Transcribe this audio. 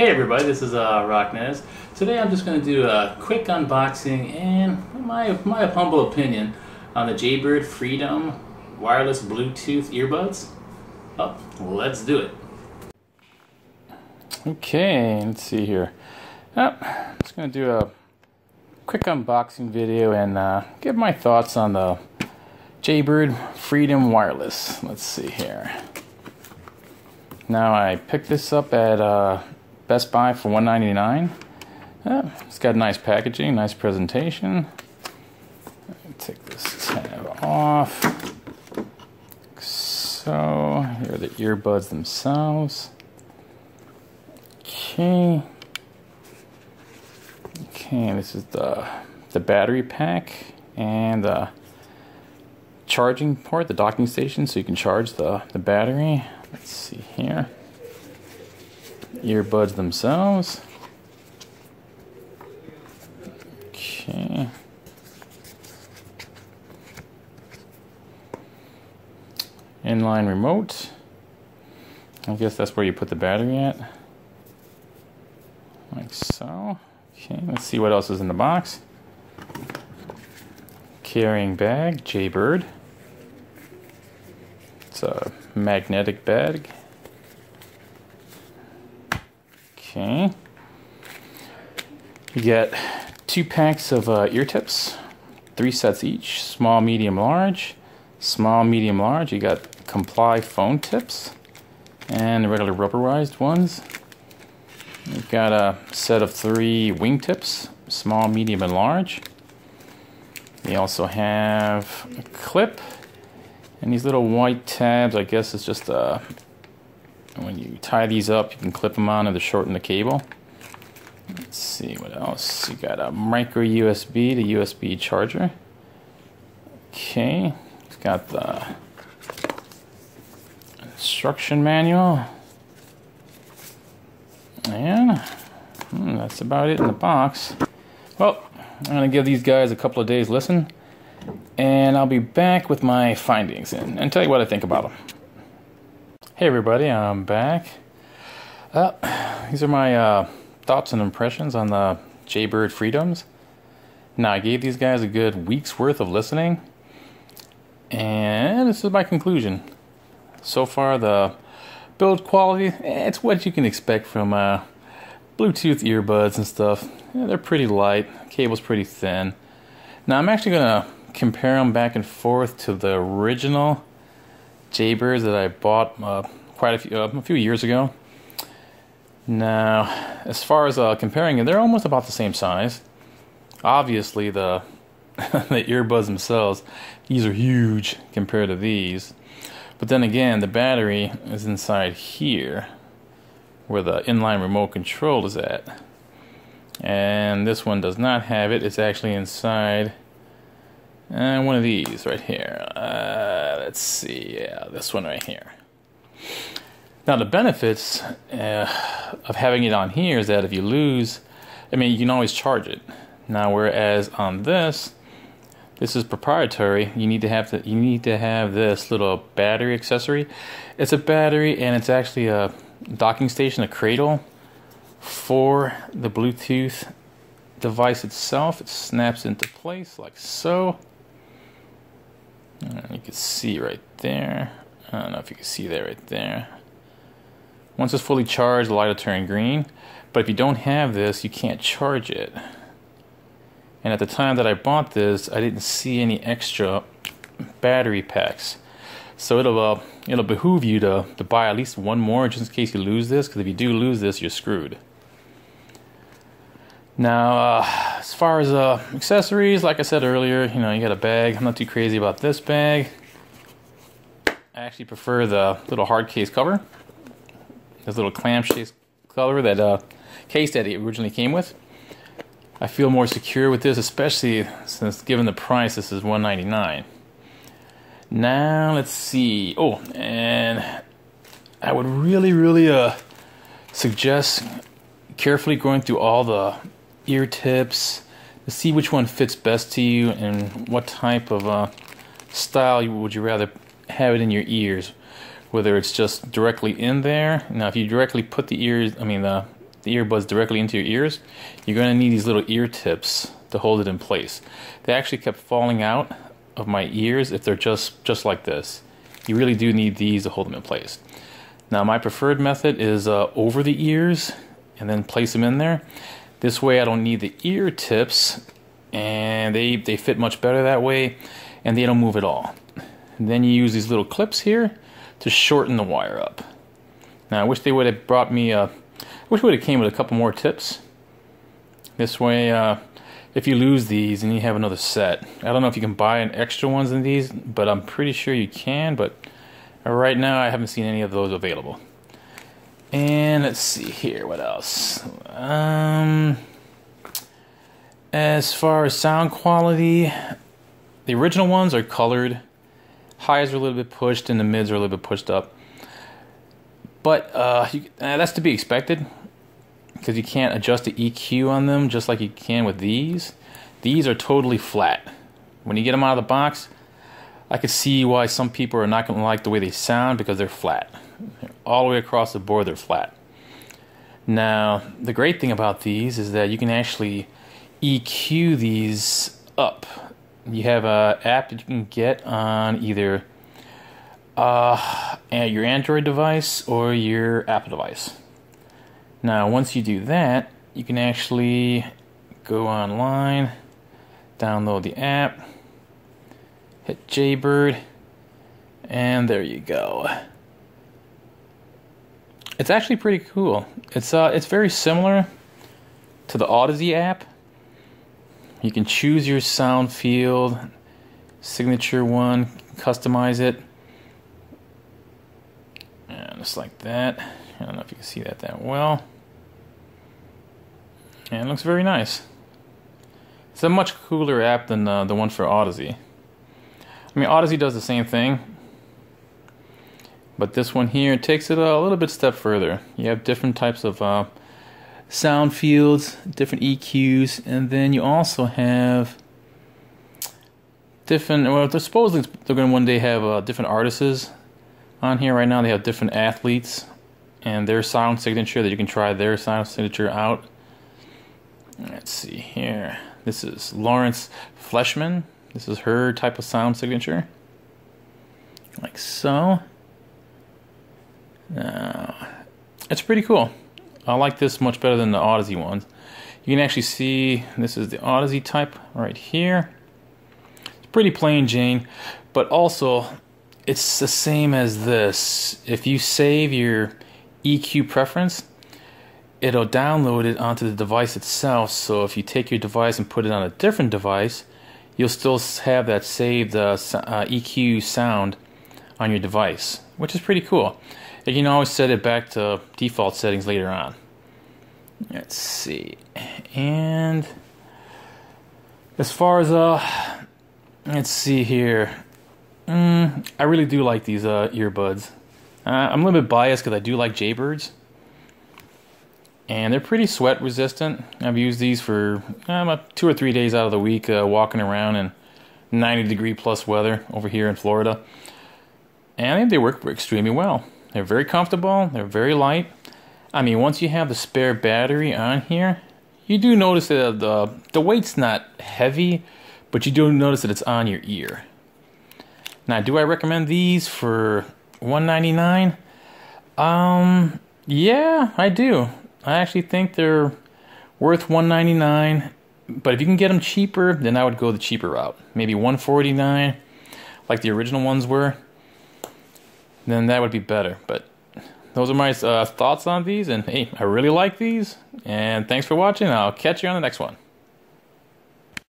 Hey everybody, this is uh, Rocknez. Today I'm just going to do a quick unboxing and my, my humble opinion on the Jaybird Freedom wireless Bluetooth earbuds. Oh, let's do it. Okay, let's see here. Oh, I'm just going to do a quick unboxing video and uh, give my thoughts on the Jaybird Freedom Wireless. Let's see here. Now I picked this up at uh, Best Buy for $199. Uh, it's got nice packaging, nice presentation. Take this tab off. So, here are the earbuds themselves. Okay. Okay, this is the the battery pack and the charging port, the docking station, so you can charge the, the battery. Let's see here earbuds themselves. Okay. Inline remote. I guess that's where you put the battery at. Like so. Okay, let's see what else is in the box. Carrying bag, Jaybird. It's a magnetic bag. Okay. You get two packs of uh, ear tips, three sets each, small, medium, large. Small, medium, large. You got Comply foam tips and the regular rubberized ones. You've got a set of three wing tips, small, medium, and large. You also have a clip and these little white tabs. I guess it's just a when you tie these up, you can clip them on to shorten the cable. Let's see what else. You got a micro USB to USB charger. Okay, it's got the instruction manual. And hmm, that's about it in the box. Well, I'm going to give these guys a couple of days listen, and I'll be back with my findings and, and tell you what I think about them. Hey everybody, I'm back. Uh, these are my uh, thoughts and impressions on the Jaybird Freedoms. Now, I gave these guys a good week's worth of listening, and this is my conclusion. So far, the build quality, eh, it's what you can expect from uh, Bluetooth earbuds and stuff. Yeah, they're pretty light, cable's pretty thin. Now, I'm actually going to compare them back and forth to the original Jaybirds that I bought uh, quite a few uh, a few years ago. Now, as far as uh, comparing it, they're almost about the same size. Obviously, the the earbuds themselves, these are huge compared to these. But then again, the battery is inside here, where the inline remote control is at. And this one does not have it. It's actually inside and one of these right here. Uh, let's see. Yeah, this one right here. Now, the benefits uh, of having it on here is that if you lose, I mean, you can always charge it. Now, whereas on this, this is proprietary. You need to have the, you need to have this little battery accessory. It's a battery, and it's actually a docking station, a cradle for the Bluetooth device itself. It snaps into place like so. And you can see right there. I don't know if you can see that right there. Once it's fully charged, the light will turn green. But if you don't have this, you can't charge it. And at the time that I bought this, I didn't see any extra battery packs. So it'll uh, it'll behoove you to, to buy at least one more just in case you lose this, because if you do lose this, you're screwed. Now, uh, as far as uh, accessories, like I said earlier, you know, you got a bag. I'm not too crazy about this bag. I actually prefer the little hard case cover. This little clamshell cover that uh, case that it originally came with. I feel more secure with this, especially since given the price, this is 199. Now, let's see. Oh, and I would really, really uh, suggest carefully going through all the ear tips to see which one fits best to you and what type of uh, style would you rather have it in your ears whether it's just directly in there now if you directly put the ears i mean the the earbuds directly into your ears, you're going to need these little ear tips to hold it in place. They actually kept falling out of my ears if they're just just like this. You really do need these to hold them in place. Now my preferred method is uh, over the ears and then place them in there. This way I don't need the ear tips and they, they fit much better that way and they don't move at all. And then you use these little clips here to shorten the wire up. Now I wish they would have brought me a, I wish would have came with a couple more tips. This way uh, if you lose these and you have another set. I don't know if you can buy an extra ones in these, but I'm pretty sure you can, but right now I haven't seen any of those available. And let's see here, what else? Um, as far as sound quality, the original ones are colored. Highs are a little bit pushed and the mids are a little bit pushed up. But uh, you, uh, that's to be expected because you can't adjust the EQ on them just like you can with these. These are totally flat. When you get them out of the box, I could see why some people are not going to like the way they sound because they're flat. All the way across the board, they're flat. Now, the great thing about these is that you can actually EQ these up. You have an app that you can get on either uh, your Android device or your Apple device. Now, once you do that, you can actually go online, download the app, hit Jaybird, and there you go. It's actually pretty cool. It's uh, it's very similar to the Audeze app. You can choose your sound field, signature one, customize it, and just like that. I don't know if you can see that that well. And it looks very nice. It's a much cooler app than uh, the one for Audeze. I mean, Audeze does the same thing, but this one here takes it a little bit step further. You have different types of uh, sound fields, different EQs, and then you also have different. Well, they're supposedly they're going to one day have uh, different artists on here. Right now, they have different athletes and their sound signature that you can try their sound signature out. Let's see here. This is Lauren Fleshman. This is her type of sound signature. Like so. Now, it's pretty cool. I like this much better than the Audeze ones. You can actually see this is the Audeze type right here. It's pretty plain Jane, but also it's the same as this. If you save your EQ preference, it'll download it onto the device itself. So if you take your device and put it on a different device, you'll still have that saved uh, uh, EQ sound on your device, which is pretty cool. And you can always set it back to default settings later on. Let's see. And as far as uh let's see here. Mm, I really do like these uh earbuds. Uh, I'm a little bit biased because I do like Jaybirds. And they're pretty sweat resistant. I've used these for uh, about two or three days out of the week uh, walking around in 90 degree plus weather over here in Florida. And they work extremely well. They're very comfortable, they're very light. I mean, once you have the spare battery on here, you do notice that the, the weight's not heavy, but you do notice that it's on your ear. Now, do I recommend these for 199 um yeah i do i actually think they're worth 199 but if you can get them cheaper then i would go the cheaper route maybe 149 like the original ones were then that would be better. But those are my uh, thoughts on these and hey i really like these and thanks for watching i'll catch you on the next one